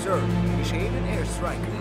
sir. Initiate an airstrike.